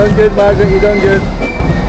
done good, Margaret. You done good.